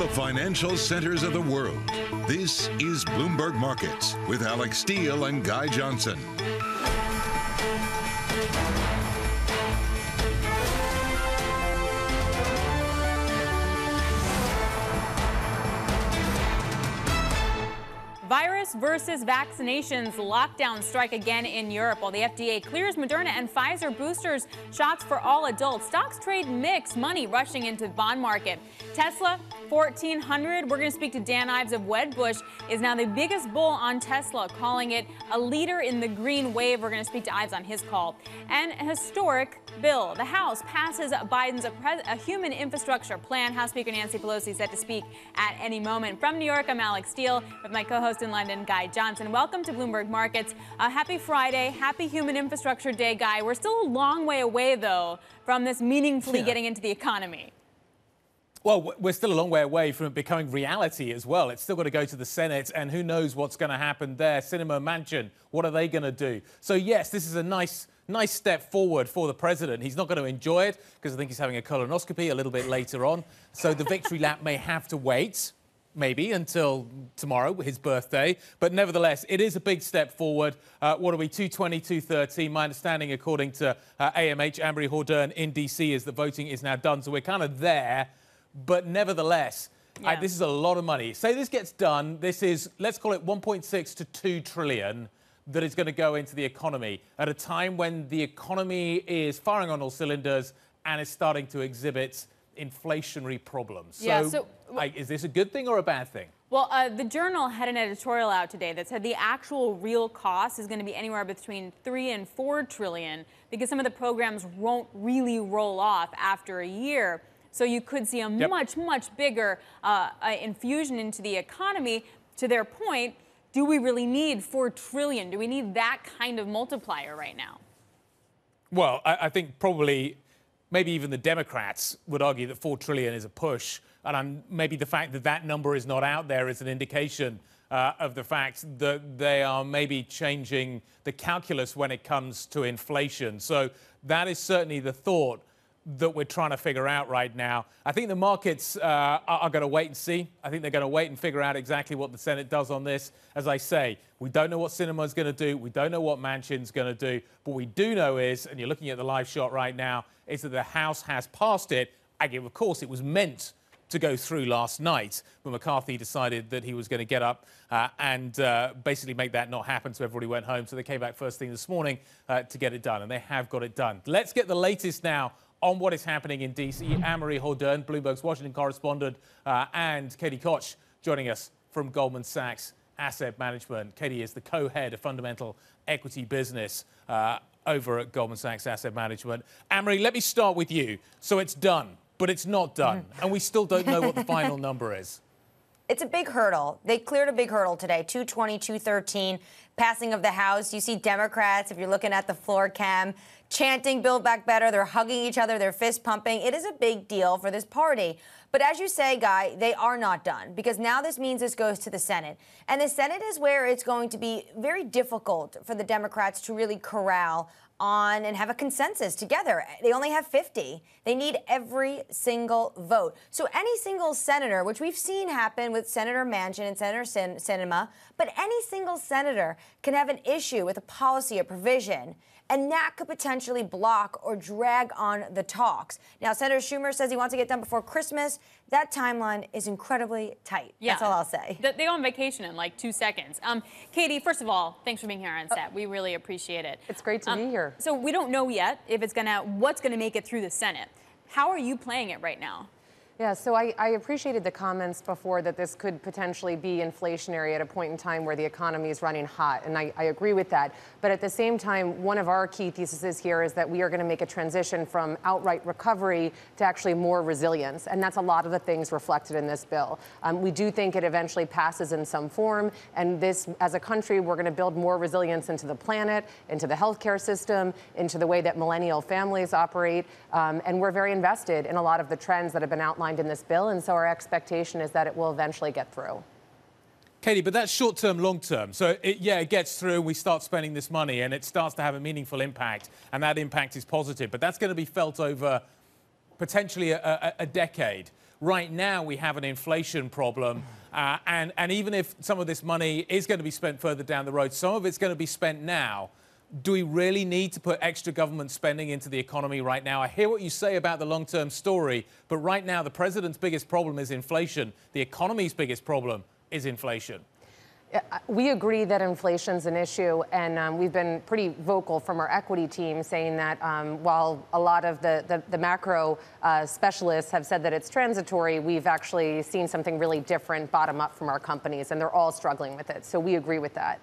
the financial centers of the world. This is Bloomberg Markets with Alix Steel and Guy Johnson. Virus versus vaccinations lockdown strike again in Europe while the FDA clears Moderna and Pfizer boosters shots for all adults. Stocks trade mixed, money rushing into bond market. Tesla 1400. We're going to speak to Dan Ives of Wedbush is now the biggest bull on Tesla, calling it a leader in the green wave. We're going to speak to Ives on his call. And a historic bill. The House passes Biden's a, human infrastructure plan. House Speaker Nancy Pelosi is set to speak at any moment. From New York, I'm Alix Steel with my co-host in London, Guy Johnson. Welcome to Bloomberg Markets. Uh, happy Friday. Happy Human Infrastructure Day, Guy. We're still a long way away, though, from this meaningfully yeah. getting into the economy. Well, we're still a long way away from it becoming reality as well. It's still got to go to the Senate, and who knows what's going to happen there. Sinema Manchin, what are they going to do? So, yes, this is a nice nice step forward for the president. He's not going to enjoy it because I think he's having a colonoscopy a little bit later on. So the victory lap may have to wait maybe until tomorrow, his birthday. But nevertheless, it is a big step forward. Uh, what are we, 220, 213? My understanding, according to uh, AMH, Annmarie Hordern in DC, is that voting is now done. So we're kind of there. But nevertheless, yeah. I, this is a lot of money. Say this gets done. This is, let's call it 1.6 to 2 trillion that is going to go into the economy at a time when the economy is firing on all cylinders and is starting to exhibit inflationary problems. Yeah, so, like, is this a good thing or a bad thing? Well, uh, the Journal had an editorial out today that said the actual real cost is going to be anywhere between three and four trillion because some of the programs won't really roll off after a year. So you could see a yep. much, much bigger uh, uh, infusion into the economy. To their point, do we really need 4 trillion? Do we need that kind of multiplier right now? Well, I, I think probably maybe even the Democrats would argue that 4 trillion is a push. And I'm, maybe the fact that that number is not out there is an indication uh, of the fact that they are maybe changing the calculus when it comes to inflation. So that is certainly the thought that we're trying to figure out right now. I think the markets uh, are, are going to wait and see. I think they're going to wait and figure out exactly what the Senate does on this. As I say, we don't know what Sinema is going to do. We don't know what Manchin's going to do. But we do know is, and you're looking at the live shot right now, is that the House has passed it. Again, of course, it was meant to go through last night, but McCarthy decided that he was going to get up uh, and uh, basically make that not happen, so everybody went home. So they came back first thing this morning uh, to get it done, and they have got it done. Let's get the latest now on what is happening in DC. Annmarie Hordern, Bloomberg's Washington correspondent, uh, and Katie Koch joining us from Goldman Sachs Asset Management. Katie is the co-head of fundamental equity business uh, over at Goldman Sachs Asset Management. Annmarie, let me start with you. So it's done, but it's not done, mm. and we still don't know what the final number is. It's a big hurdle. They cleared a big hurdle today, 220, 213, passing of the House. You see Democrats, if you're looking at the floor cam, chanting Build Back Better. They're hugging each other, they're fist pumping. It is a big deal for this party. But as you say, Guy, they are not done because now this means this goes to the Senate. And the Senate is where it's going to be very difficult for the Democrats to really corral on and have a consensus together. They only have 50. They need every single vote. So any single senator, which we've seen happen with Senator Manchin and Senator Sin- Sinema, but any single senator can have an issue with a policy, a provision, and that could potentially block or drag on the talks. Now, Senator Schumer says he wants to get done before Christmas. That timeline is incredibly tight. Yeah, That's all I'll say. They go on vacation in like two seconds. Um, Katie, first of all, thanks for being here on set. Uh, we really appreciate it. It's great to um, be here. So we don't know yet if it's gonna what's gonna make it through the Senate. How are you playing it right now? Yeah, so I, I, appreciated the comments before that this could potentially be inflationary at a point in time where the economy is running hot, and I, I agree with that. But at the same time, one of our key theses here is that we are going to make a transition from outright recovery to actually more resilience, and that's a lot of the things reflected in this bill. Um, we do think it eventually passes in some form, and this, as a country, we're going to build more resilience into the planet, into the healthcare system, into the way that millennial families operate, um, and we're very invested in a lot of the trends that have been outlined in this bill, and so our expectation is that it will eventually get through. Katie, but that's short term, long term. So, it, yeah, it gets through, we start spending this money, and it starts to have a meaningful impact, and that impact is positive. But that's going to be felt over potentially a, a, a decade. right now we have an inflation problem. Uh, and, and even if some of this money is going to be spent further down the road, some of it's going to be spent now. Do we really need to put extra government spending into the economy right now? I hear what you say about the long term story, but right now the president's biggest problem is inflation. The economy's biggest problem is inflation. We agree that inflation's an issue, and um, we've been pretty vocal from our equity team saying that um, while a lot of the, the, the macro uh, specialists have said that it's transitory, we've actually seen something really different bottom up from our companies, and they're all struggling with it. So we agree with that.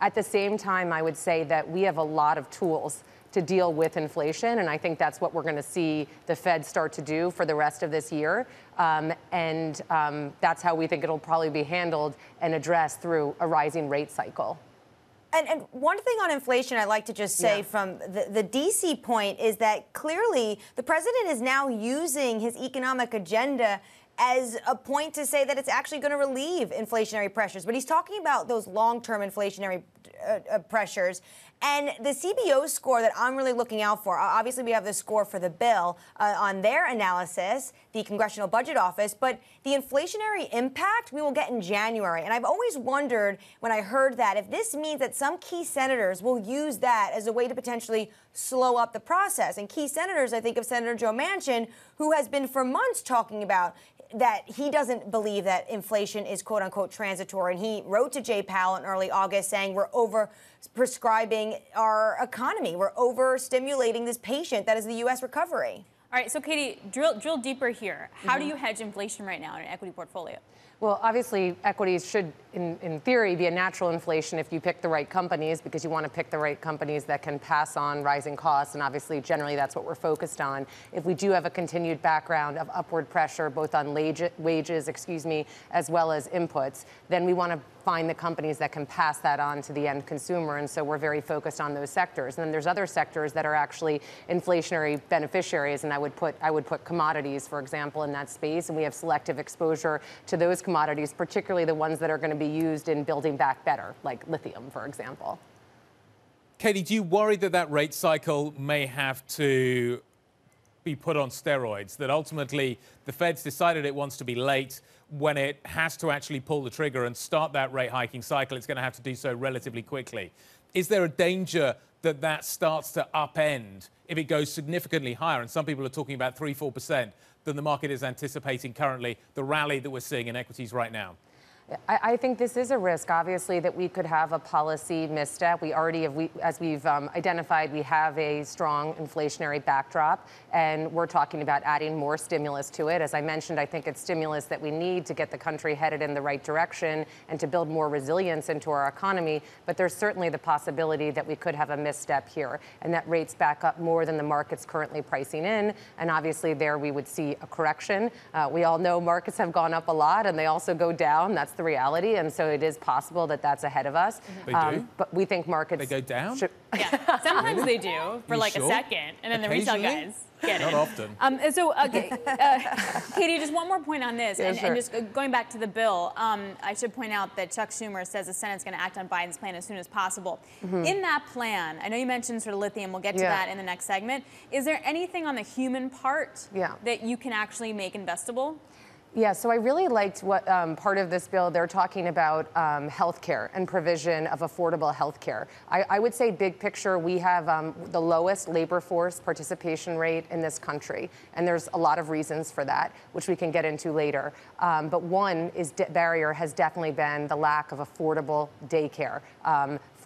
At the same time, I would say that we have a lot of tools to deal with inflation. And I think that's what we're going to see the Fed start to do for the rest of this year. Um, and um, that's how we think it'll probably be handled and addressed through a rising rate cycle. And, and, one thing on inflation I'd like to just say yeah. from the, the DC point is that clearly the president is now using his economic agenda as a point to say that it's actually going to relieve inflationary pressures. But he's talking about those long term inflationary uh, uh, pressures. And the CBO score that I'm really looking out for, obviously, we have the score for the bill uh, on their analysis, the Congressional Budget Office, but the inflationary impact we will get in January. And I've always wondered when I heard that if this means that some key senators will use that as a way to potentially slow up the process. And key senators, I think of Senator Joe Manchin, who has been for months talking about that he doesn't believe that inflation is quote unquote transitory. And he wrote to Jay Powell in early August saying we're over prescribing our economy. We're overstimulating this patient that is the U.S. recovery. All right, so Katie, drill, drill deeper here. How mm-hmm. do you hedge inflation right now in an equity portfolio? Well, obviously, equities should, in, in theory, be a natural inflation if you pick the right companies because you want to pick the right companies that can pass on rising costs. And obviously, generally, that's what we're focused on. If we do have a continued background of upward pressure, both on wages, excuse me, as well as inputs, then we want to find the companies that can pass that on to the end consumer. And so we're very focused on those sectors. And then there's other sectors that are actually inflationary beneficiaries. And I would put I would put commodities, for example, in that space. And we have selective exposure to those commodities, particularly the ones that are going to be used in building back better, like lithium, for example. Katie, do you worry that that rate cycle may have to be put on steroids? That ultimately the Fed's decided it wants to be late when it has to actually pull the trigger and start that rate hiking cycle, it's going to have to do so relatively quickly. Is there a danger that that starts to upend if it goes significantly higher? And some people are talking about 3 4% than the market is anticipating currently, the rally that we're seeing in equities right now. I, I, think this is a risk, obviously, that we could have a policy misstep. We already have, we, as we've um, identified, we have a strong inflationary backdrop, and we're talking about adding more stimulus to it. As I mentioned, I think it's stimulus that we need to get the country headed in the right direction and to build more resilience into our economy. But there's certainly the possibility that we could have a misstep here, and that rates back up more than the market's currently pricing in. And obviously, there we would see a correction. Uh, we all know markets have gone up a lot, and they also go down. That's the reality, and so it is possible that that's ahead of us. They um, do? But we think markets. They go down? Should... yeah, sometimes they do for you like sure? a second, and then the retail guys get Not it. often. Um, so, okay, uh, Katie, just one more point on this, yeah, and, sure. and, just going back to the bill. Um, I should point out that Chuck Schumer says the Senate's going to act on Biden's plan as soon as possible. Mm-hmm. In that plan, I know you mentioned sort of lithium. We'll get to yeah. that in the next segment. Is there anything on the human part yeah. that you can actually make investable? Yeah, so I really liked what um, part of this bill, they're talking about um, health care and provision of affordable health care. I, I, would say, big picture, we have um, the lowest labor force participation rate in this country. And there's a lot of reasons for that, which we can get into later. Um, but one is barrier has definitely been the lack of affordable daycare.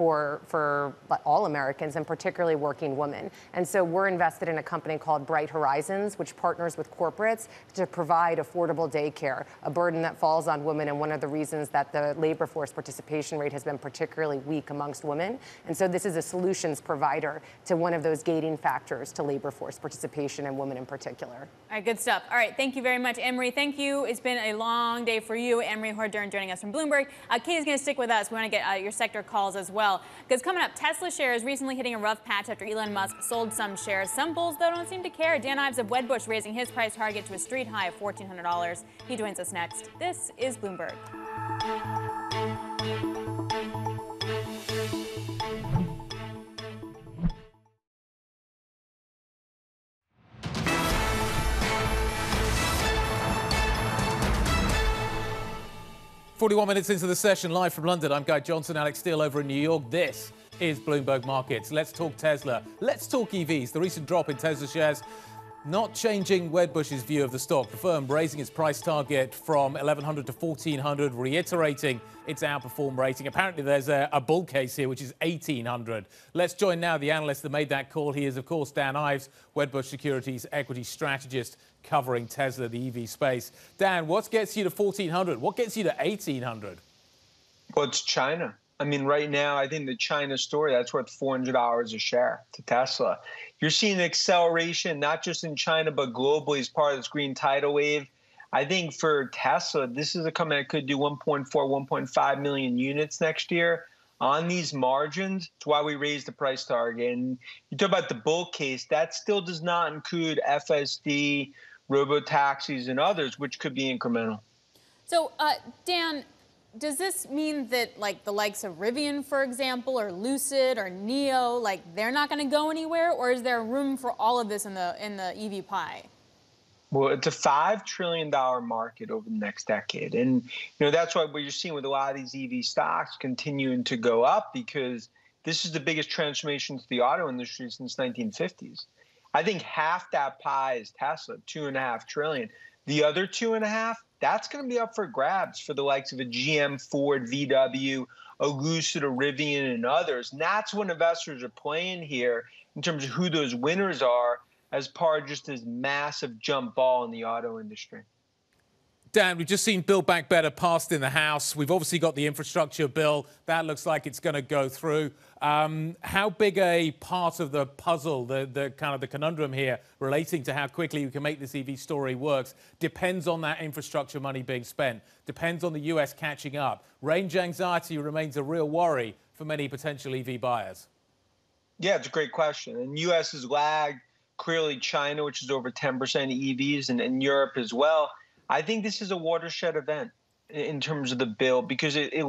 For, for all Americans and particularly working women. And so we're invested in a company called Bright Horizons, which partners with corporates to provide affordable daycare, a burden that falls on women and one of the reasons that the labor force participation rate has been particularly weak amongst women. And so this is a solutions provider to one of those gating factors to labor force participation and women in particular. All right, good stuff. All right, thank you very much, Annmarie. Thank you. It's been a long day for you. Annmarie Hordern joining us from Bloomberg. Uh, Katie's going to stick with us. We want to get uh, your sector calls as well well. Because coming up, Tesla shares recently hitting a rough patch after Elon Musk sold some shares. Some bulls, though, don't seem to care. Dan Ives of Wedbush raising his price target to a street high of $1,400. He joins us next. This is Bloomberg. 41 minutes into the session, live from London. I'm Guy Johnson, Alix Steel over in New York. This is Bloomberg Markets. Let's talk Tesla. Let's talk EVs. The recent drop in Tesla shares not changing Wedbush's view of the stock. The firm raising its price target from 1100 to 1400, reiterating its outperform rating. Apparently, there's a, a, bull case here, which is 1800. Let's join now the analyst that made that call. He is, of course, Dan Ives, Wedbush Securities equity strategist covering Tesla, the EV space. Dan, what gets you to 1400? What gets you to 1800? Well, it's China. I mean, right now, I think the China story, that's worth $400 a share to Tesla. You're seeing an acceleration, not just in China, but globally as part of this green tidal wave. I think for Tesla, this is a company that could do 1.4, 1.5 million units next year on these margins. It's why we raised the price target. And you talk about the bull case, that still does not include FSD, robo taxis, and others, which could be incremental. So, uh, Dan, does this mean that like the likes of Rivian, for example, or Lucid or NIO, like they're not going to go anywhere, or is there room for all of this in the in the EV pie? Well, it's a five trillion dollar market over the next decade, and you know that's why what you're seeing with a lot of these EV stocks continuing to go up because this is the biggest transformation to the auto industry since 1950s. I think half that pie is Tesla, two and a half trillion. The other two and a half that's going to be up for grabs for the likes of a GM, Ford, VW, a Lucid, a Rivian, and others. And that's what investors are playing here in terms of who those winners are as part of just this massive jump ball in the auto industry. Dan, we've just seen Build Back Better passed in the House. We've obviously got the infrastructure bill. That looks like it's going to go through. Um, how big a part of the puzzle, the, the kind of the conundrum here relating to how quickly we can make this EV story works, depends on that infrastructure money being spent, depends on the US catching up. Range anxiety remains a real worry for many potential EV buyers. Yeah, it's a great question. And US has lagged clearly China, which is over 10% EVs, and, and Europe as well. I think this is a watershed event in terms of the bill because it, it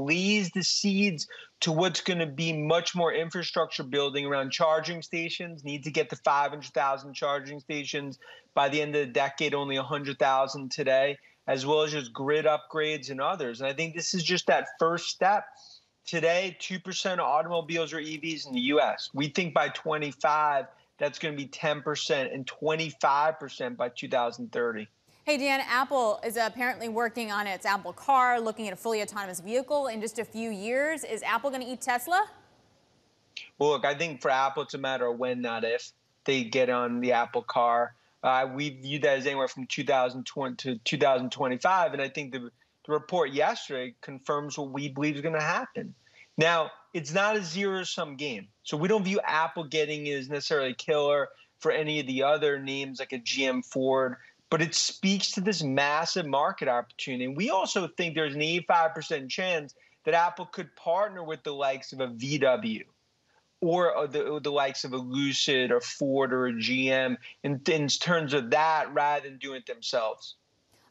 the seeds to what's going to be much more infrastructure building around charging stations. Need to get to 500,000 charging stations by the end of the decade, only 100,000 today, as well as just grid upgrades and others. And I think this is just that first step. Today, 2% of automobiles are EVs in the US. We think by 25, that's going to be 10% and 25% by 2030. Hey, Dan, Apple is apparently working on its Apple Car, looking at a fully autonomous vehicle in just a few years. Is Apple going to eat Tesla? Well, look, I think for Apple, it's a matter of when, not if, they get on the Apple Car. Uh, we view that as anywhere from 2020 to 2025, and I think the, the report yesterday confirms what we believe is going to happen. Now, it's not a zero-sum game, so we don't view Apple getting as necessarily a killer for any of the other names like a GM Ford but it speaks to this massive market opportunity. And we also think there's an 85% chance that Apple could partner with the likes of a VW or uh, the, the likes of a Lucid or Ford or a GM in, in terms of that rather than doing it themselves.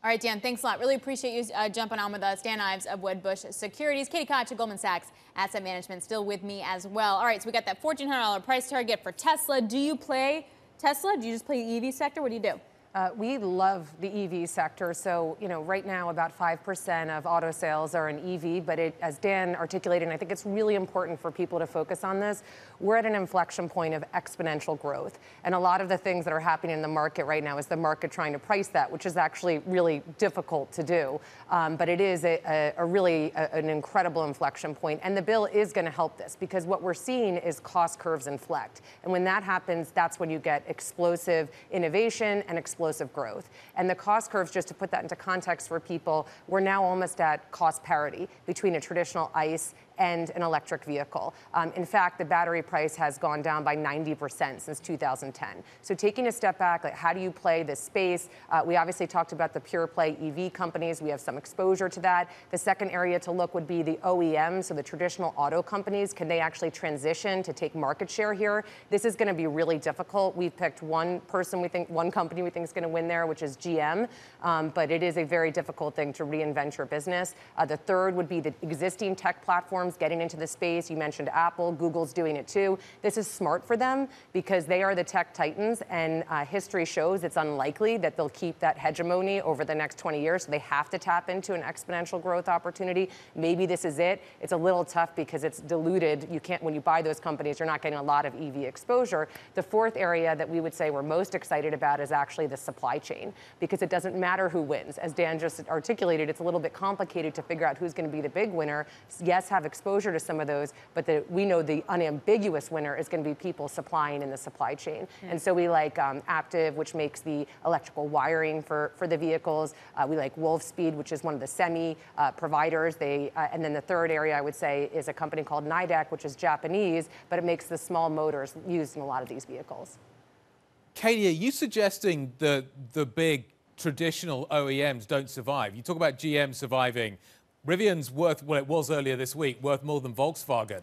All right, Dan, thanks a lot. Really appreciate you uh, jumping on with us. Dan Ives of Wedbush Securities. Katie Koch of Goldman Sachs Asset Management still with me as well. All right, so we got that $1,400 price target for Tesla. Do you play Tesla? Do you just play the EV sector? What do you do? Uh, we love the EV sector. So, you know, right now about 5% of auto sales are an EV, but it, as Dan articulated, and I think it's really important for people to focus on this, we're at an inflection point of exponential growth. And a lot of the things that are happening in the market right now is the market trying to price that, which is actually really difficult to do. Um, but it is a, a, a really a, an incredible inflection point. And the bill is going to help this because what we're seeing is cost curves inflect. And when that happens, that's when you get explosive innovation and explosive explosive growth. And the cost curves, just to put that into context for people, we're now almost at cost parity between a traditional ICE and an electric vehicle. Um, in fact, the battery price has gone down by 90% since 2010. So taking a step back, like how do you play this space? Uh, we obviously talked about the pure play EV companies. We have some exposure to that. The second area to look would be the OEM, so the traditional auto companies. Can they actually transition to take market share here? This is going to be really difficult. We've picked one person we think, one company we think is going to win there, which is GM. Um, but it is a very difficult thing to reinvent your business. Uh, the third would be the existing tech platforms Getting into the space. You mentioned Apple, Google's doing it too. This is smart for them because they are the tech titans, and uh, history shows it's unlikely that they'll keep that hegemony over the next 20 years. So they have to tap into an exponential growth opportunity. Maybe this is it. It's a little tough because it's diluted. You can't, when you buy those companies, you're not getting a lot of EV exposure. The fourth area that we would say we're most excited about is actually the supply chain because it doesn't matter who wins. As Dan just articulated, it's a little bit complicated to figure out who's going to be the big winner. Yes, have exposure to some of those, but the, we know the unambiguous winner is going to be people supplying in the supply chain. Mm. And so we like um, Aptiv, which makes the electrical wiring for, for the vehicles. Uh, we like Wolfspeed, which is one of the semi uh, providers. They, uh, and then the third area I would say is a company called Nidec, which is Japanese, but it makes the small motors used in a lot of these vehicles. Katie, are you suggesting that the big traditional OEMs don't survive? You talk about GM surviving. Rivian's worth, well, it was earlier this week, worth more than Volkswagen.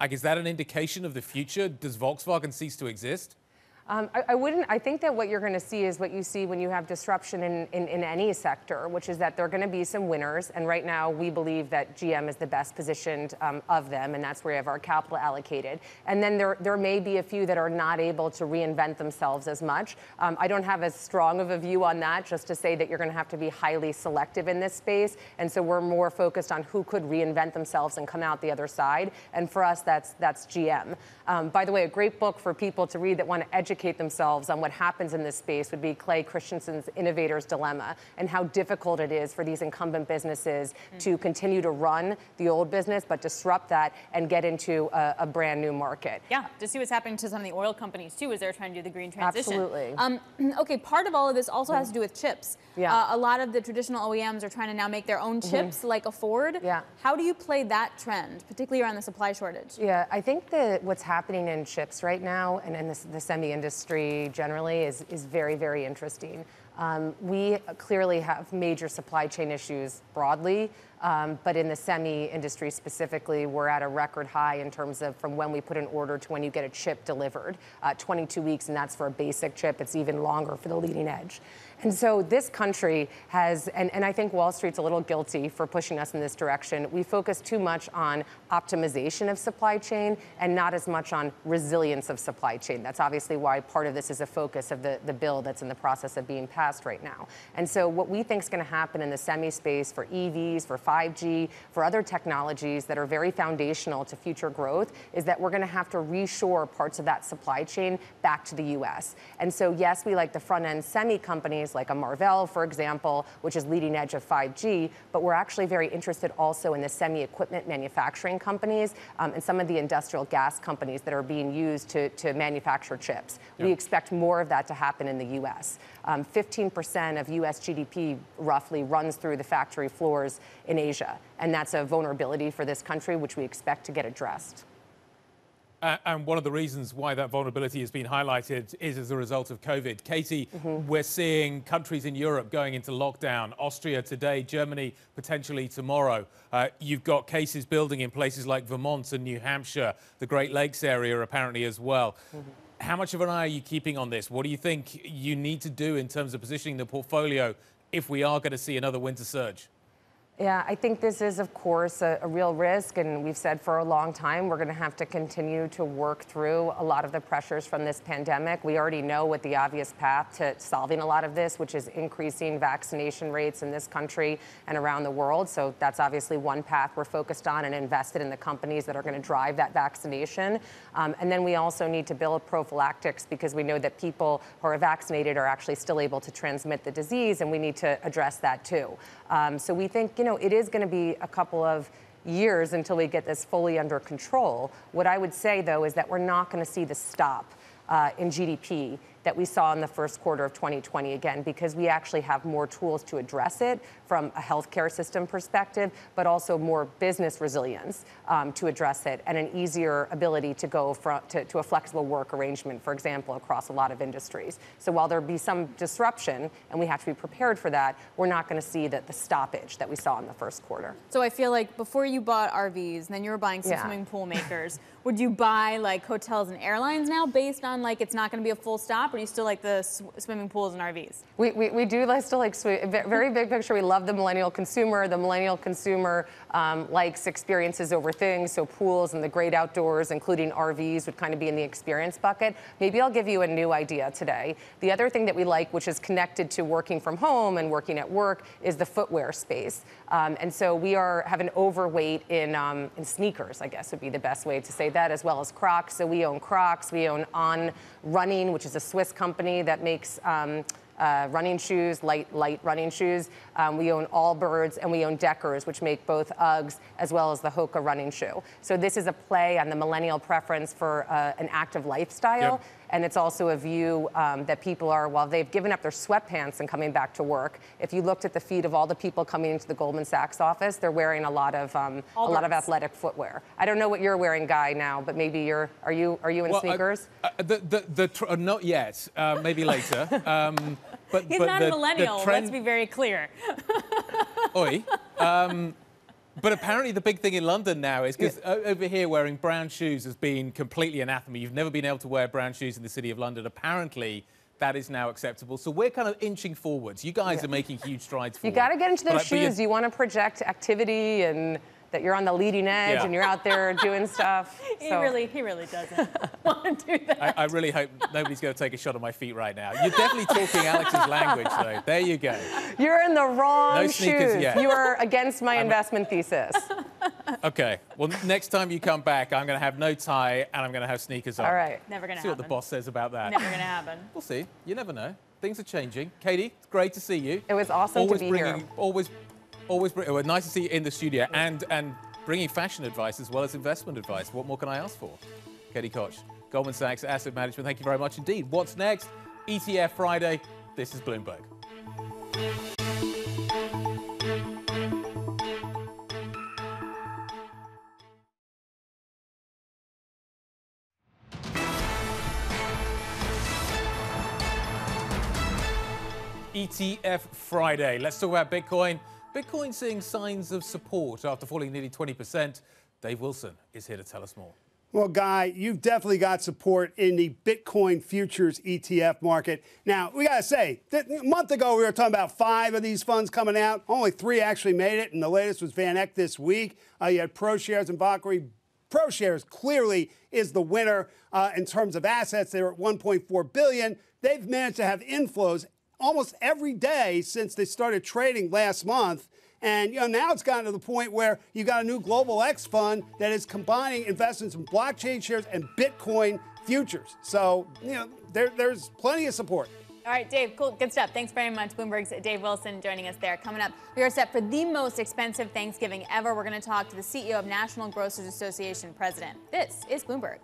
Like, is that an indication of the future? Does Volkswagen cease to exist? Um, I, I, wouldn't. I think that what you're going to see is what you see when you have disruption in, in, in any sector, which is that there are going to be some winners. And right now, we believe that GM is the best positioned um, of them, and that's where we have our capital allocated. And then there, there may be a few that are not able to reinvent themselves as much. Um, I don't have as strong of a view on that, just to say that you're going to have to be highly selective in this space. And so we're more focused on who could reinvent themselves and come out the other side. And for us, that's that's GM. Um, by the way, a great book for people to read that want to educate educate themselves on what happens in this space would be Clay Christensen's Innovator's Dilemma and how difficult it is for these incumbent businesses mm-hmm. to continue to run the old business but disrupt that and get into a, a, brand new market. Yeah, to see what's happening to some of the oil companies too as they're trying to do the green transition. Absolutely. Um, okay, part of all of this also mm-hmm. has to do with chips. Yeah. Uh, a lot of the traditional OEMs are trying to now make their own mm-hmm. chips mm-hmm. like a Ford. Yeah. How do you play that trend, particularly around the supply shortage? Yeah, I think that what's happening in chips right now and in the, the semi industry industry generally is, is very, very interesting. Um, we clearly have major supply chain issues broadly, um, but in the semi industry specifically, we're at a record high in terms of from when we put an order to when you get a chip delivered. Uh, 22 weeks, and that's for a basic chip. It's even longer for the leading edge. And so this country has, and, and I think Wall Street's a little guilty for pushing us in this direction. We focus too much on optimization of supply chain and not as much on resilience of supply chain. That's obviously why part of this is a focus of the, the bill that's in the process of being passed right now. And so what we think is going to happen in the semi space for EVs, for 5G, for other technologies that are very foundational to future growth is that we're going to have to reshore parts of that supply chain back to the US. And so yes, we like the front end semi companies like a Marvell, for example, which is leading edge of 5G, but we're actually very interested also in the semi equipment manufacturing companies um, and some of the industrial gas companies that are being used to, to manufacture chips. We expect more of that to happen in the US. Um, 15% of US GDP roughly runs through the factory floors in Asia, and that's a vulnerability for this country, which we expect to get addressed. Uh, and one of the reasons why that vulnerability has been highlighted is as a result of COVID. Katie, mm-hmm. we're seeing countries in Europe going into lockdown. Austria today, Germany potentially tomorrow. Uh, you've got cases building in places like Vermont and New Hampshire, the Great Lakes area apparently as well. Mm-hmm. How much of an eye are you keeping on this? What do you think you need to do in terms of positioning the portfolio if we are going to see another winter surge? Yeah, I think this is, of course, a, a, real risk, and we've said for a long time we're going to have to continue to work through a lot of the pressures from this pandemic. We already know what the obvious path to solving a lot of this, which is increasing vaccination rates in this country and around the world. So that's obviously one path we're focused on and invested in the companies that are going to drive that vaccination. Um, and then we also need to build prophylactics because we know that people who are vaccinated are actually still able to transmit the disease, and we need to address that too. Um, so we think, you know, it is going to be a couple of years until we get this fully under control. What I would say, though, is that we're not going to see the stop uh, in GDP that we saw in the first quarter of 2020 again, because we actually have more tools to address it from a healthcare system perspective, but also more business resilience um, to address it and an easier ability to go from, to, to, a flexible work arrangement, for example, across a lot of industries. So while there'll be some disruption, and we have to be prepared for that, we're not going to see that the stoppage that we saw in the first quarter. So I feel like before you bought RVs, then you were buying some yeah. swimming pool makers. Would you buy like hotels and airlines now based on like it's not going to be a full stop? Or do you still like the sw- swimming pools and RVs? We, we, we do like still like very big picture. We love the millennial consumer. The millennial consumer um, likes experiences over things. So pools and the great outdoors, including RVs, would kind of be in the experience bucket. Maybe I'll give you a new idea today. The other thing that we like, which is connected to working from home and working at work, is the footwear space. Um, and so we are have an overweight in, um, in sneakers. I guess would be the best way to say that, as well as Crocs. So we own Crocs. We own On Running, which is a Swiss company that makes. Um, uh, running shoes, light light running shoes. Um, we own Allbirds and we own Deckers, which make both Uggs as well as the Hoka running shoe. So this is a play on the millennial preference for uh, an active lifestyle. Yep. And it's also a view um, that people are, while they've given up their sweatpants and coming back to work, if you looked at the feet of all the people coming into the Goldman Sachs office, they're wearing a lot of um, a lot of athletic footwear. I don't know what you're wearing, Guy, now, but maybe you're. Are you are you in Well, I- sneakers? uh, the, the, the tr- uh, not yet. Uh, maybe later. Um, but He's but not the, a millennial. The trend, Let's be very clear. Oi. Um, but apparently, the big thing in London now is because over here, wearing brown shoes has been completely anathema. You've never been able to wear brown shoes in the city of London. Apparently, that is now acceptable. So we're kind of inching forwards. You guys are making huge strides You forward. got to get into those but you- shoes. You want to project activity and that you're on the leading edge Yeah. and you're out there doing stuff. He So- really, he really doesn't want to do that. I, I really hope nobody's going to take a shot at my feet right now. You're definitely talking Alix's language, though. There you go. You're in the wrong No sneakers shoes. yet. You are against my investment thesis. Okay. Well, next time you come back, I'm going to have no tie and I'm going to have sneakers on. All right. Never gonna happen. See what the boss says about that. Never gonna happen. We'll see. You never know. Things are changing. Katie, it's great to see you. It was awesome to be bringing, here. Always, always. Well, nice to see you in the studio and and bringing fashion advice as well as investment advice. What more can I ask for? Katie Koch, Goldman Sachs Asset Management. Thank you very much indeed. What's next? ETF Friday. This is Bloomberg. ETF Friday. Let's talk about Bitcoin. Bitcoin seeing signs of support after falling nearly 20%. Dave Wilson is here to tell us more. Well, Guy, you've definitely got support in the Bitcoin futures ETF market. Now, we got to say, a month ago we were talking about five of these funds coming out. Only three actually made it, and the latest was Van Eck this week. Uh, you had ProShares and Valkyrie. ProShares clearly is the winner uh, in terms of assets. They were at 1.4 billion. They've managed to have inflows almost every day since they started trading last month. And you know now it's gotten to the point where you got a new global X fund that is combining investments in blockchain shares and Bitcoin futures. So you know there, there's plenty of support. All right, Dave, cool, good stuff. Thanks very much. Bloomberg's Dave Wilson joining us there. Coming up, we are set for the most expensive Thanksgiving ever. We're going to talk to the CEO of National Grocers Association President. This is Bloomberg.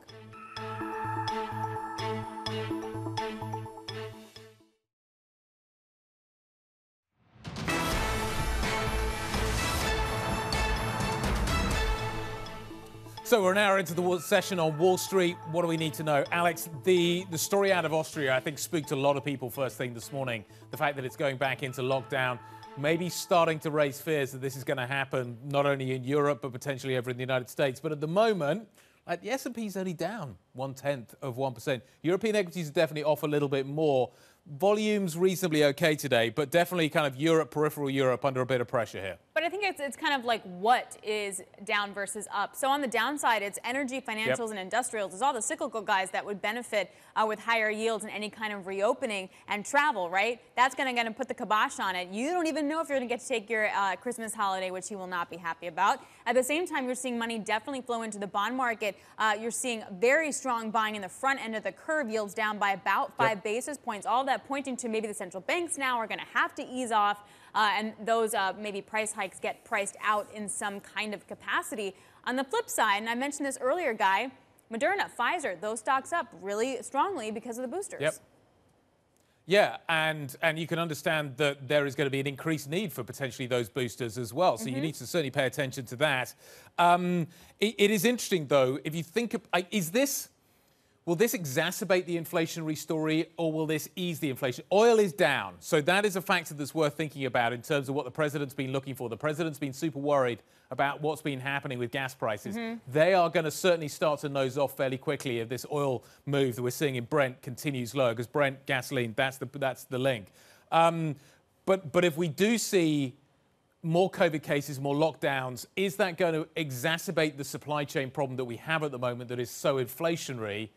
So we're an hour into the session on Wall Street. What do we need to know? Alex, the, the story out of Austria, I think, spooked a lot of people first thing this morning. The fact that it's going back into lockdown, maybe starting to raise fears that this is going to happen not only in Europe, but potentially over in the United States. But at the moment, like, the S&P is only down one-tenth of 1%. European equities are definitely off a little bit more. Volumes reasonably okay today, but definitely kind of Europe, peripheral Europe, under a bit of pressure here. But I think it's, it's kind of like what is down versus up. So on the downside, it's energy, financials, and industrials. It's all the cyclical guys that would benefit uh, with higher yields and any kind of reopening and travel, right? That's going to put the kibosh on it. You don't even know if you're going to get to take your uh, Christmas holiday, which you will not be happy about. At the same time, you're seeing money definitely flow into the bond market. Uh, you're seeing very strong buying in the front end of the curve, yields down by about five Yep. basis points. All that pointing to maybe the central banks now are going to have to ease off, uh, and those uh, maybe price hikes get priced out in some kind of capacity. On the flip side, and I mentioned this earlier, Guy, Moderna, Pfizer, those stocks up really strongly because of the boosters. Yep. Yeah, and and you can understand that there is going to be an increased need for potentially those boosters as well. So you need to certainly pay attention to that. Um, it, it is interesting though, if you think, of, is this Will this exacerbate the inflationary story or will this ease the inflation? Oil is down. So that is a factor that's worth thinking about in terms of what the president's been looking for. The president's been super worried about what's been happening with gas prices. Mm-hmm. They are going to certainly start to nose off fairly quickly if this oil move that we're seeing in Brent continues low, because Brent gasoline, that's the, that's the link. Um, but, but if we do see more COVID cases, more lockdowns, is that going to exacerbate the supply chain problem that we have at the moment that is so inflationary?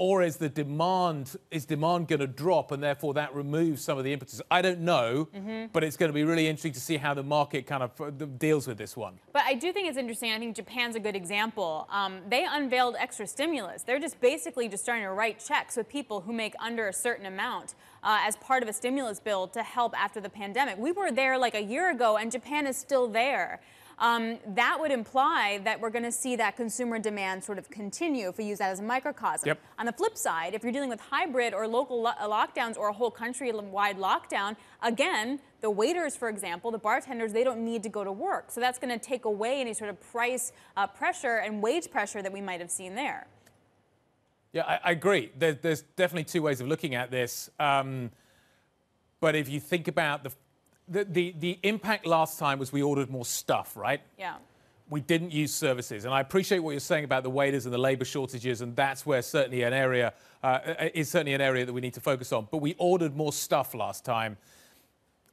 Or is the demand is demand going to drop and therefore that removes some of the impetus? I don't know, mm-hmm. but it's going to be really interesting to see how the market kind of uh, deals with this one. But I do think it's interesting. I think Japan's a good example. Um, they unveiled extra stimulus. They're just basically just starting to write checks with people who make under a certain amount uh, as part of a stimulus bill to help after the pandemic. We were there like a year ago, and Japan is still there um, that would imply that we're going to see that consumer demand sort of continue if we use that as a microcosm. Yep. On the flip side, if you're dealing with hybrid or local lo- lockdowns or a whole country-wide lockdown, again, the waiters, for example, the bartenders, they don't need to go to work. So that's going to take away any sort of price uh, pressure and wage pressure that we might have seen there. Yeah, I, I agree. There, there's definitely two ways of looking at this. Um, but if you think about the the, the, the impact last time was we ordered more stuff, right? Yeah. We didn't use services. And I appreciate what you're saying about the waiters and the labor shortages, and that's where certainly an area uh, is certainly an area that we need to focus on. But we ordered more stuff last time.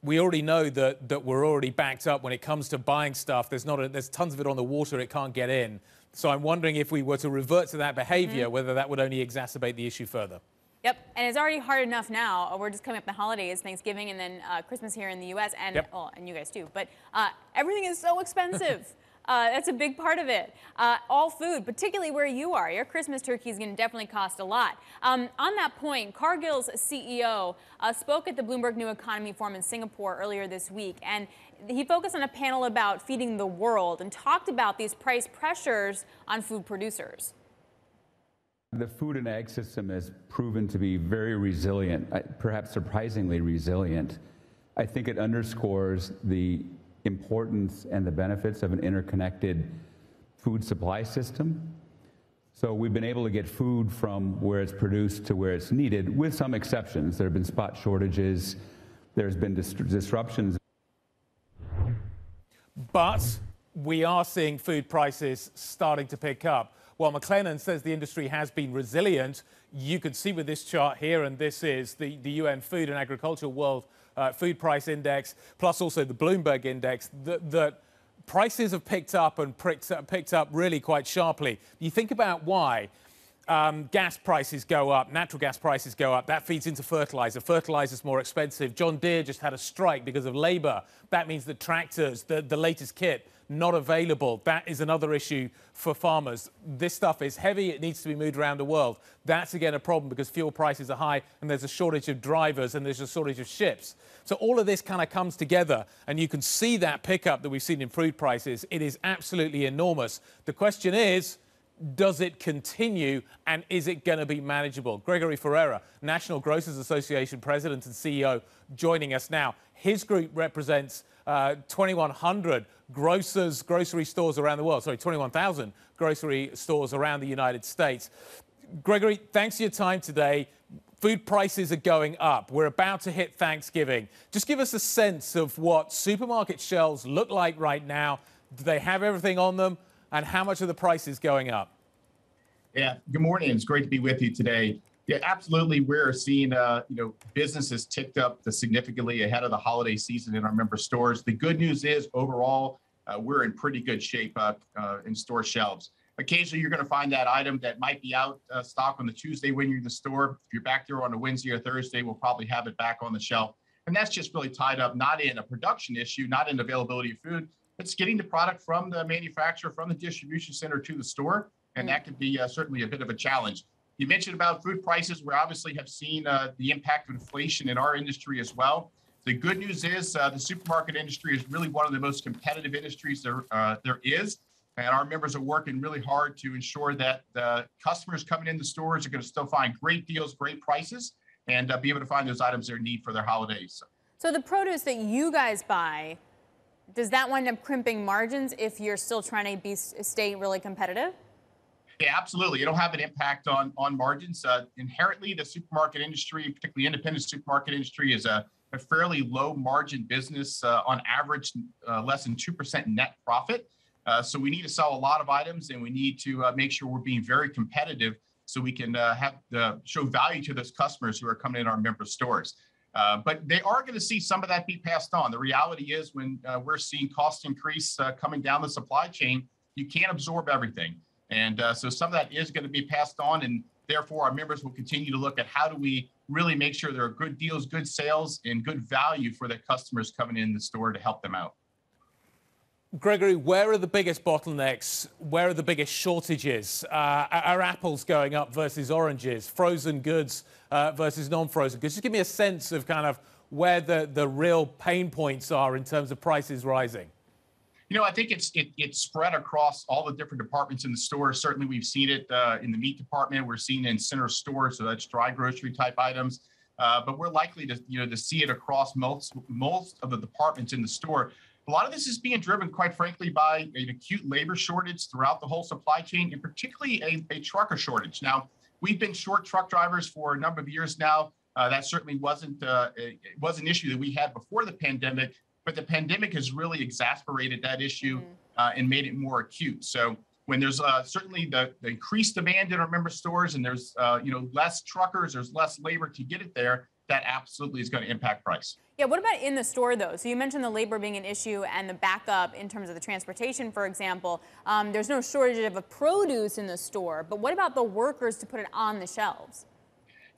We already know that, that we're already backed up when it comes to buying stuff. There's, not a, there's tons of it on the water, it can't get in. So I'm wondering if we were to revert to that behavior, mm-hmm. whether that would only exacerbate the issue further. Yep, and it's already hard enough now. We're just coming up the holidays, Thanksgiving, and then uh, Christmas here in the U.S. and yep. well, and you guys too. But uh, everything is so expensive. uh, that's a big part of it. Uh, all food, particularly where you are, your Christmas turkey is going to definitely cost a lot. Um, on that point, Cargill's CEO uh, spoke at the Bloomberg New Economy Forum in Singapore earlier this week, and he focused on a panel about feeding the world and talked about these price pressures on food producers. The food and ag system has proven to be very resilient, uh, perhaps surprisingly resilient. I think it underscores the importance and the benefits of an interconnected food supply system. So we've been able to get food from where it's produced to where it's needed, with some exceptions. There have been spot shortages, there's been dis- disruptions. But we are seeing food prices starting to pick up. While MacLennan says the industry has been resilient, you can see with this chart here, and this is the, the UN Food and Agricultural World uh, Food Price Index, plus also the Bloomberg Index, that, that prices have picked up and picked up, picked up really quite sharply. You think about why. Um, gas prices go up, natural gas prices go up. That feeds into fertilizer. Fertilizer is more expensive. John Deere just had a strike because of labor. That means the tractors, the, the latest kit, not available. That is another issue for farmers. This stuff is heavy, it needs to be moved around the world. That's again a problem because fuel prices are high and there's a shortage of drivers and there's a shortage of ships. So all of this kind of comes together and you can see that pickup that we've seen in food prices. It is absolutely enormous. The question is, does it continue and is it going to be manageable? Gregory Ferrara, National Grocers Association President and CEO, joining us now. His group represents uh, 2,100 grocers, grocery stores around the world. Sorry, 21,000 grocery stores around the United States. Gregory, thanks for your time today. Food prices are going up. We're about to hit Thanksgiving. Just give us a sense of what supermarket shelves look like right now. Do they have everything on them? And how much of the price is going up? Yeah, good morning. It's great to be with you today. Yeah, absolutely. We're seeing, uh, you know, businesses ticked up significantly ahead of the holiday season in our member stores. The good news is overall, uh, we're in pretty good shape uh, uh in store shelves. Occasionally, you're going to find that item that might be out uh, stock on the Tuesday when you're in the store. If you're back there on a Wednesday or Thursday, we'll probably have it back on the shelf. And that's just really tied up not in a production issue, not in availability of food. It's getting the product from the manufacturer, from the distribution center to the store. And that could be uh, certainly a bit of a challenge. You mentioned about food prices. We obviously have seen uh, the impact of inflation in our industry as well. The good news is uh, the supermarket industry is really one of the most competitive industries there uh, there is, and our members are working really hard to ensure that the customers coming in the stores are going to still find great deals, great prices, and uh, be able to find those items they need for their holidays. So the produce that you guys buy, does that wind up crimping margins if you're still trying to be stay really competitive? Yeah, absolutely. It'll have an impact on on margins. Uh, inherently, the supermarket industry, particularly independent supermarket industry, is a, a fairly low margin business. Uh, on average, uh, less than two percent net profit. Uh, so we need to sell a lot of items, and we need to uh, make sure we're being very competitive, so we can uh, have show value to those customers who are coming in our member stores. but they are going to see some of that be passed on. The reality is, when we're seeing cost increase coming down the supply chain, you can't absorb everything. And uh, so some of that is going to be passed on, and therefore our members will continue to look at how do we really make sure there are good deals, good sales, and good value for the customers coming in the store to help them out. Gregory, where are the biggest bottlenecks? Where are the biggest shortages? Uh, are apples going up versus oranges? Frozen goods uh, versus non-frozen goods? Just give me a sense of kind of where the, the real pain points are in terms of prices rising. You know, I think it's it, it's spread across all the different departments in the store. Certainly, we've seen it uh, in the meat department. We're seeing it in center stores, so that's dry grocery type items. Uh, but we're likely to you know to see it across most most of the departments in the store. A lot of this is being driven, quite frankly, by an acute labor shortage throughout the whole supply chain, and particularly a, a trucker shortage. Now, we've been short truck drivers for a number of years now. Uh, that certainly wasn't uh, it was an issue that we had before the pandemic but the pandemic has really exasperated that issue mm-hmm. uh, and made it more acute. So when there's uh, certainly the, the, increased demand in our member stores and there's uh, you know less truckers, there's less labor to get it there, that absolutely is going to impact price. Yeah, what about in the store though? So you mentioned the labor being an issue and the backup in terms of the transportation, for example. Um, there's no shortage of a produce in the store, but what about the workers to put it on the shelves?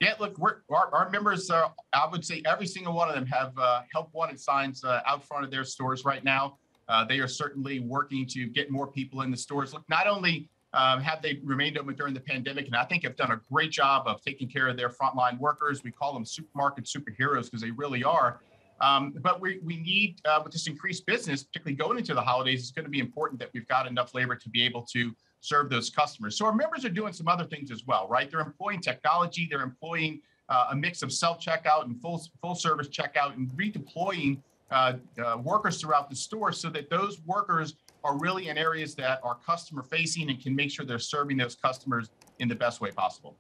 Yeah, look, our, our, members, uh, I would say every single one of them have uh, help wanted signs uh, out front of their stores right now. Uh, they are certainly working to get more people in the stores. Look, not only um, have they remained open during the pandemic, and I think have done a great job of taking care of their frontline workers. We call them supermarket superheroes because they really are. Um, but we, we need, uh, with this increased business, particularly going into the holidays, it's going to be important that we've got enough labor to be able to serve those customers. So our members are doing some other things as well, right? They're employing technology, they're employing uh, a mix of self checkout and full full service checkout, and redeploying uh, uh, workers throughout the store so that those workers are really in areas that are customer facing and can make sure they're serving those customers in the best way possible.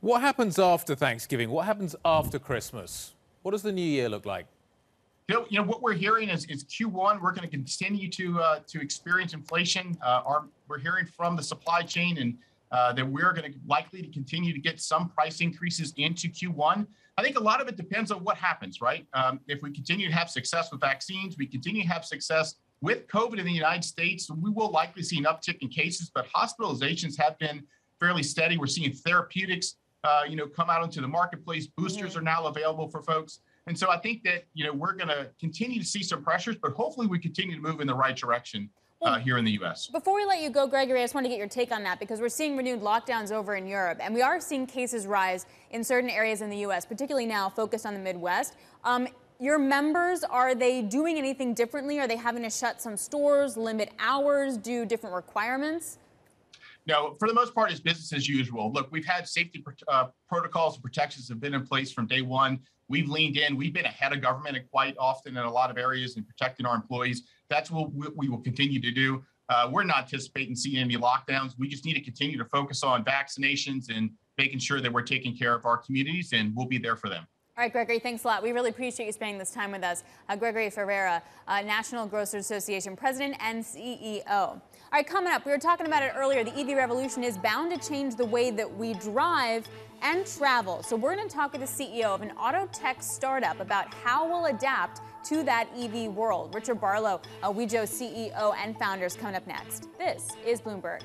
What happens after Thanksgiving? What happens after Christmas? What does the new year look like? You know what we're hearing is, is Q1 we're going to continue to uh, to experience inflation. Uh, our, we're hearing from the supply chain and uh, that we're going to likely to continue to get some price increases into Q1. I think a lot of it depends on what happens, right? Um, if we continue to have success with vaccines, we continue to have success with COVID in the United States, we will likely see an uptick in cases, but hospitalizations have been fairly steady. We're seeing therapeutics, uh, you know, come out into the marketplace. Boosters mm-hmm. are now available for folks. And so I think that you know we're going to continue to see some pressures, but hopefully we continue to move in the right direction. Uh, here in the U.S. Before we let you go, Gregory, I just want to get your take on that because we're seeing renewed lockdowns over in Europe, and we are seeing cases rise in certain areas in the U.S., particularly now focused on the Midwest. Um, your members, are they doing anything differently? Are they having to shut some stores, limit hours, do different requirements? No, for the most part, it's business as usual. Look, we've had safety uh, protocols and protections have been in place from day one. We've leaned in. We've been ahead of government and quite often in a lot of areas in protecting our employees. That's what we will continue to do. Uh, we're not anticipating seeing any lockdowns. We just need to continue to focus on vaccinations and making sure that we're taking care of our communities, and we'll be there for them. All right, Gregory, thanks a lot. We really appreciate you spending this time with us. Uh, Gregory Ferrara, uh, National Grocers Association President and CEO. All right, coming up, we were talking about it earlier. The EV revolution is bound to change the way that we drive and travel. So we're going to talk with the CEO of an auto tech startup about how we'll adapt to that EV world. Richard Barlow, a Wejo CEO and founder, is coming up next. This is Bloomberg.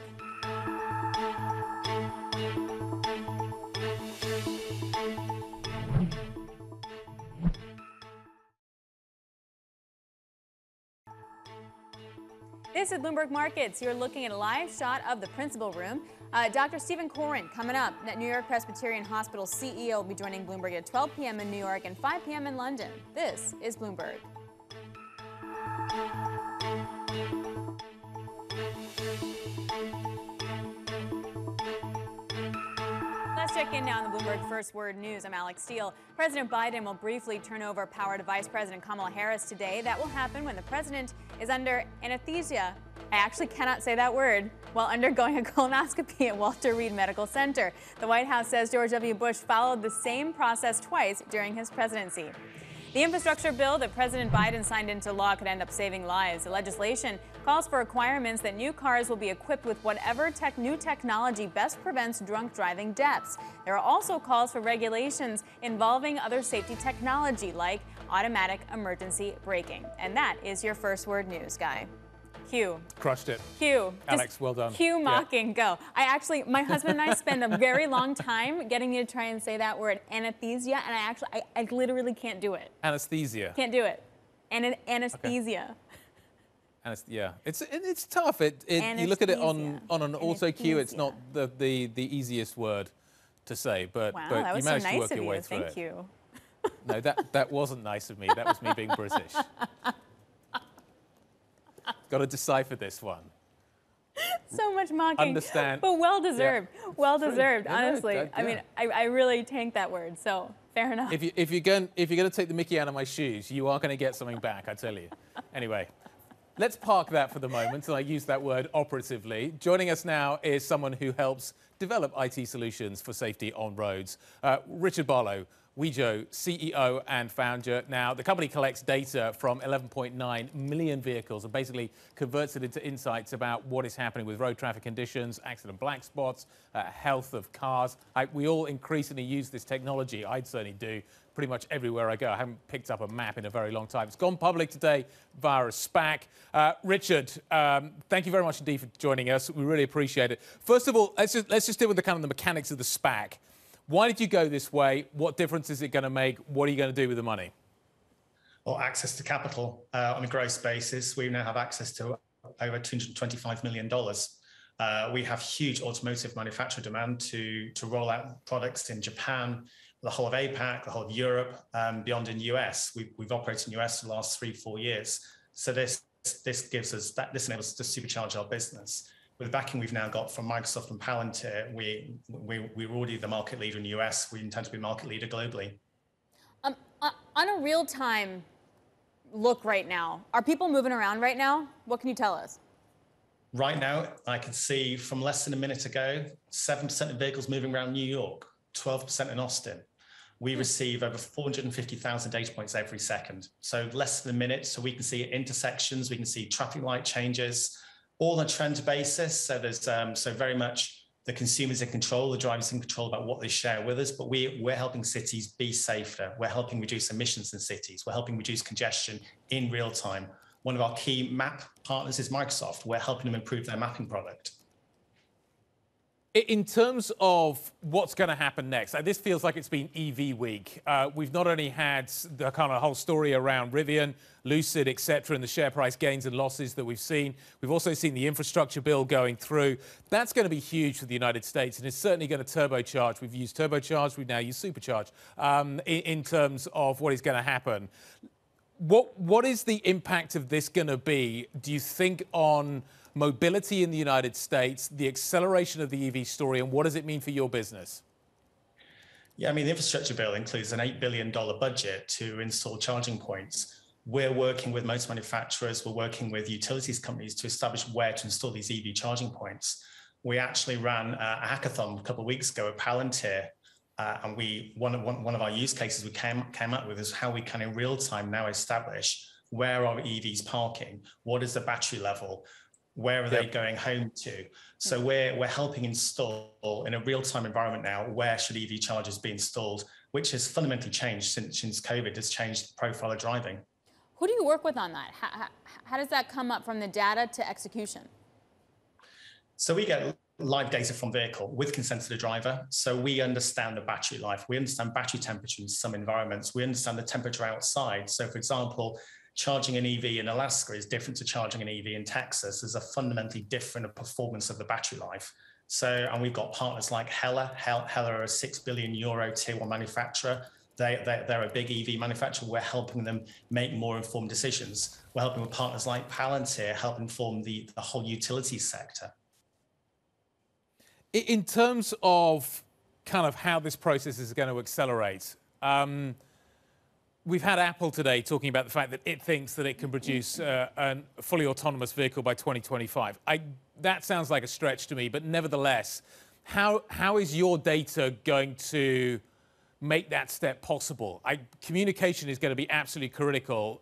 This is Bloomberg Markets. You're looking at a live shot of the principal room. Uh, Dr. Steven Corwin coming up. New York Presbyterian Hospital CEO will be joining Bloomberg at 12 p.m. in New York and 5 p.m. in London. This is Bloomberg. Let's check in now on the Bloomberg First Word News. I'm Alix Steel. President Biden will briefly turn over power to Vice President Kamala Harris today. That will happen when the president is under anesthesia. I actually cannot say that word while undergoing a colonoscopy at Walter Reed Medical Center. The White House says George W. Bush followed the same process twice during his presidency. The infrastructure bill that President Biden signed into law could end up saving lives. The legislation calls for requirements that new cars will be equipped with whatever tech, new technology best prevents drunk driving deaths. There are also calls for regulations involving other safety technology like automatic emergency braking. And that is your first word news, Guy. Q. Crushed it. Q. Alix, well done. Q mocking, yeah. go. I actually, my husband and I spend a very long time getting me to try and say that word, anesthesia, and I actually, I, I literally can't do it. Anesthesia. Can't do it. An- anesthesia. Okay. yeah, it's it's tough. It, it you look at it on on an auto cue. It's not the, the the easiest word to say, but wow, but you managed so nice to work your you. way through Thank it. Thank you. No, that that wasn't nice of me. That was me being British. Got to decipher this one. so much mocking. Understand. But well deserved. Yeah. Well deserved, no, honestly. That, yeah. I mean, I, I, really tanked that word, so fair enough. If, you, if, you're going, if you're going to take the mickey out of my shoes, you are going to get something back, I tell you. Anyway, let's park that for the moment, and I use that word operatively. Joining us now is someone who helps develop IT solutions for safety on roads. Uh, Richard Barlow, Wejo, CEO and founder. Now, the company collects data from 11.9 million vehicles and basically converts it into insights about what is happening with road traffic conditions, accident black spots, uh, health of cars. I, we all increasingly use this technology. I'd certainly do pretty much everywhere I go. I haven't picked up a map in a very long time. It's gone public today via a SPAC. Uh, Richard, um, thank you very much indeed for joining us. We really appreciate it. First of all, let's just, let's just deal with the kind of the mechanics of the SPAC. Why did you go this way? What difference is it going to make? What are you going to do with the money? Well, access to capital uh, on a gross basis. We now have access to over $225 million. Uh, we have huge automotive manufacturer demand to, to roll out products in Japan, the whole of APAC, the whole of Europe, um, beyond in the US. We've, we've operated in the US for the last three, four years. So this, this gives us that, this enables us to supercharge our business with the backing we've now got from Microsoft and Palantir, we, we, we're already the market leader in the US. We intend to be market leader globally. Um, uh, on a real time look right now, are people moving around right now? What can you tell us? Right now, I can see from less than a minute ago, 7% of vehicles moving around New York, 12% in Austin. We hmm. receive over 450,000 data points every second. So less than a minute. So we can see intersections, we can see traffic light changes, all on a trend basis. So there's um, so very much the consumers in control, the drivers in control about what they share with us, but we, we're helping cities be safer. We're helping reduce emissions in cities. We're helping reduce congestion in real time. One of our key map partners is Microsoft. We're helping them improve their mapping product. In terms of what's going to happen next, this feels like it's been EV week. Uh, we've not only had the kind of whole story around Rivian, Lucid, etc., and the share price gains and losses that we've seen. We've also seen the infrastructure bill going through. That's going to be huge for the United States, and it's certainly going to turbocharge. We've used turbocharge, we've now use supercharge um, in, in terms of what is going to happen. What what is the impact of this going to be? Do you think on mobility in the United States, the acceleration of the EV story, and what does it mean for your business? Yeah, I mean, the infrastructure bill includes an $8 billion budget to install charging points. We're working with motor manufacturers, we're working with utilities companies to establish where to install these EV charging points. We actually ran a hackathon a couple of weeks ago at Palantir, uh, and we one, one, one of our use cases we came, came up with is how we can in real time now establish where are EVs parking, what is the battery level, where are they going home to? So hmm. we're we're helping install in a real-time environment now where should EV chargers be installed, which has fundamentally changed since since COVID has changed the profile of driving. Who do you work with on that? How, how, how does that come up from the data to execution? So we get live data from vehicle with consent of the driver. So we understand the battery life. We understand battery temperature in some environments. We understand the temperature outside. So for example, charging an EV in Alaska is different to charging an EV in Texas. There's a fundamentally different performance of the battery life. So, and we've got partners like Hella. Hella are a six billion euro tier one manufacturer. They, they, they're a big EV manufacturer. We're helping them make more informed decisions. We're helping with partners like Palantir help inform the, the whole utility sector. In terms of kind of how this process is going to accelerate. Um, We've had Apple today talking about the fact that it thinks that it can produce uh, a fully autonomous vehicle by 2025. I, that sounds like a stretch to me, but nevertheless, how, how is your data going to make that step possible? I, communication is going to be absolutely critical.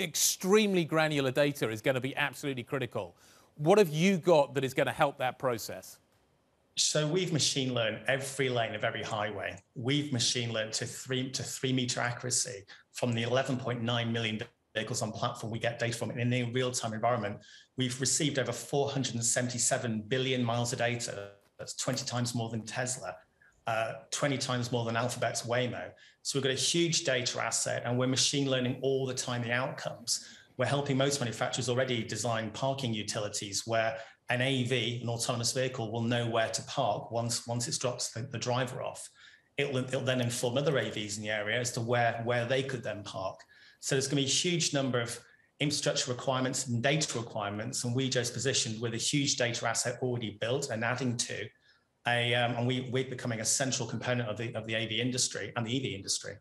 Extremely granular data is going to be absolutely critical. What have you got that is going to help that process? So we've machine learned every lane of every highway. We've machine learned to three to three meter accuracy from the 11.9 million vehicles on platform we get data from in a real-time environment. We've received over 477 billion miles of data. That's 20 times more than Tesla, uh, 20 times more than Alphabet's Waymo. So we've got a huge data asset and we're machine learning all the time the outcomes. We're helping most manufacturers already design parking utilities where an AV, an autonomous vehicle, will know where to park once once it drops the, the driver off. It'll, it'll then inform other AVs in the area as to where, where they could then park. So there's going to be a huge number of infrastructure requirements and data requirements, and Wejo's positioned with a huge data asset already built and adding to, a, um, and we, we're becoming a central component of the, of the AV industry and the EV industry.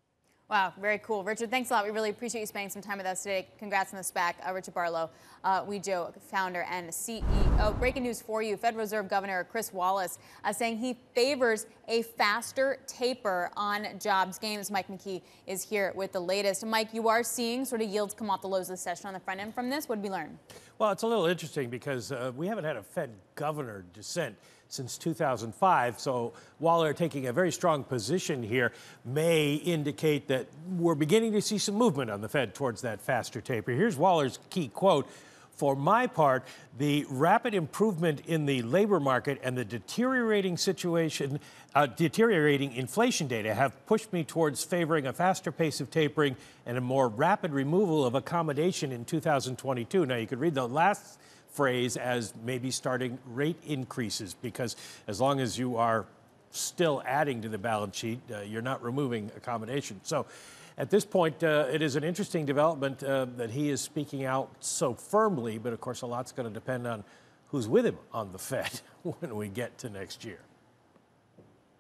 Wow, very cool. Richard, thanks a lot. We really appreciate you spending some time with us today. Congrats on the SPAC. Uh, Richard Barlow, uh, Wejo founder and CEO. Breaking news for you. Federal Reserve Governor Chris Waller uh, saying he favors a faster taper on jobs gains. Mike McKee is here with the latest. Mike, you are seeing sort of yields come off the lows of the session on the front end from this. What did we learn? Well, it's a little interesting because uh, we haven't had a Fed governor dissent since 2005. So Waller taking a very strong position here may indicate that we're beginning to see some movement on the Fed towards that faster taper. Here's Waller's key quote. For my part, the rapid improvement in the labor market and the deteriorating situation, uh, deteriorating inflation data have pushed me towards favoring a faster pace of tapering and a more rapid removal of accommodation in 2022. Now, you could read the last phrase as maybe starting rate increases because as long as you are still adding to the balance sheet, uh, you're not removing accommodation. So at this point, uh, it is an interesting development uh, that he is speaking out so firmly, but of course, a lot's going to depend on who's with him on the Fed when we get to next year.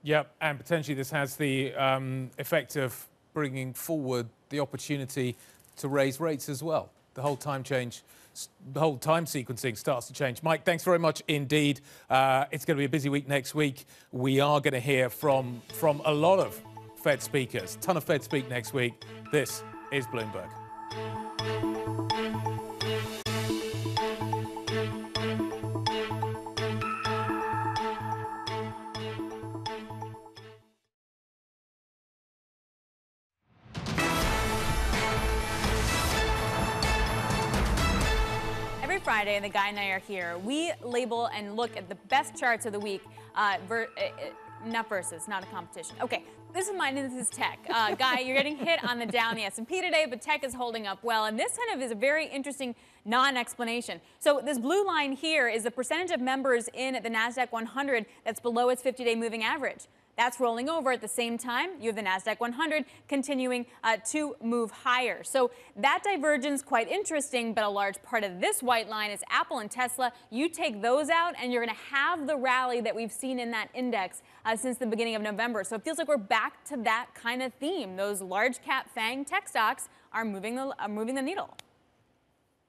Yep, and potentially this has the um, effect of bringing forward the opportunity to raise rates as well. The whole time change the whole time sequencing starts to change. Mike, thanks very much indeed. Uh, it's going to be a busy week next week. We are going to hear from, from a lot of Fed speakers. Ton of Fed speak next week. This is Bloomberg. The guy and I are here. We label and look at the best charts of the week. Uh, ver- uh, uh not versus, not a competition. Okay, this is mine. and This is tech. Uh, guy, you're getting hit on the down the S&P today, but tech is holding up well. And this kind of is a very interesting non-explanation. So this blue line here is the percentage of members in the Nasdaq 100 that's below its 50-day moving average. That's rolling over at the same time. You have the NASDAQ 100 continuing uh, to move higher. So that divergence quite interesting, but a large part of this white line is Apple and Tesla. You take those out and you're going to have the rally that we've seen in that index uh, since the beginning of November. So it feels like we're back to that kind of theme. Those large cap FANG tech stocks are moving the, uh, moving the needle.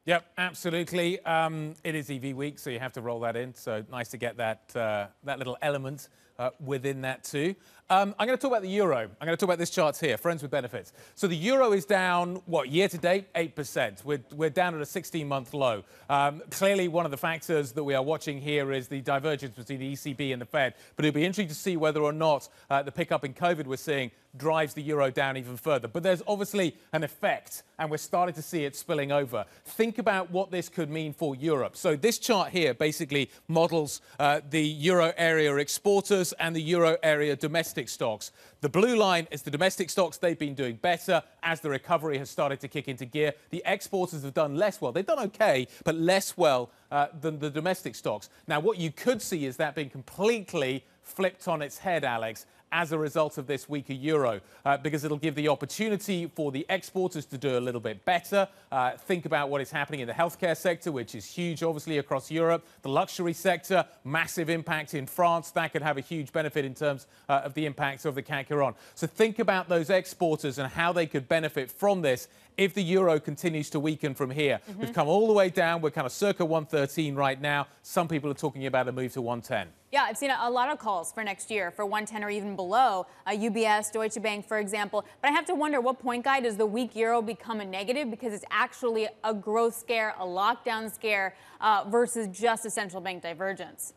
Yep, absolutely. Um, it is EV week, so you have to roll that in. So nice to get that, uh, that little element Uh, within that too. Um, I'm going to talk about the euro. I'm going to talk about this chart here, friends with benefits. So the euro is down, what, year to date? 8%. We're, we're down at a 16 month low. Um, clearly, one of the factors that we are watching here is the divergence between the ECB and the Fed. But it'll be interesting to see whether or not uh, the pickup in COVID we're seeing drives the euro down even further. But there's obviously an effect, and we're starting to see it spilling over. Think about what this could mean for Europe. So this chart here basically models uh, the euro area exporters and the euro area domestic domestic stocks. The blue line is the domestic stocks. They've been doing better as the recovery has started to kick into gear. The exporters have done less well. They've done okay, but less well uh, than the domestic stocks. Now, what you could see is that being completely flipped on its head, Alix, as a result of this weaker euro uh, because it'll give the opportunity for the exporters to do a little bit better. Uh, think about what is happening in the healthcare sector, which is huge, obviously, across Europe. The luxury sector, massive impact in France. That could have a huge benefit in terms uh, of the impact of the CAC. So think about those exporters and how they could benefit from this if the euro continues to weaken from here. Mm-hmm. We've come all the way down. We're kind of circa 113 right now. Some people are talking about a move to 110. Yeah, I've seen a, lot of calls for next year for 110 or even below. Uh, UBS, Deutsche Bank, for example. But I have to wonder, what point guy does the weak euro become a negative because it's actually a growth scare, a lockdown scare uh, versus just a central bank divergence?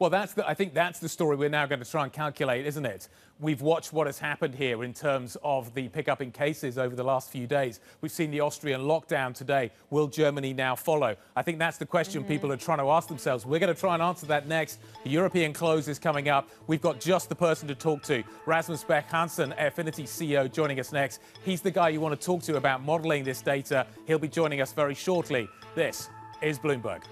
Well, that's the, I think that's the story we're now going to try and calculate, isn't it? We've watched what has happened here in terms of the pickup in cases over the last few days. We've seen the Austrian lockdown today. Will Germany now follow? I think that's the question mm-hmm. people are trying to ask themselves. We're going to try and answer that next. The European close is coming up. We've got just the person to talk to. Rasmus Beck Hansen, Airfinity CEO, joining us next. He's the guy you want to talk to about modeling this data. He'll be joining us very shortly. This is Bloomberg.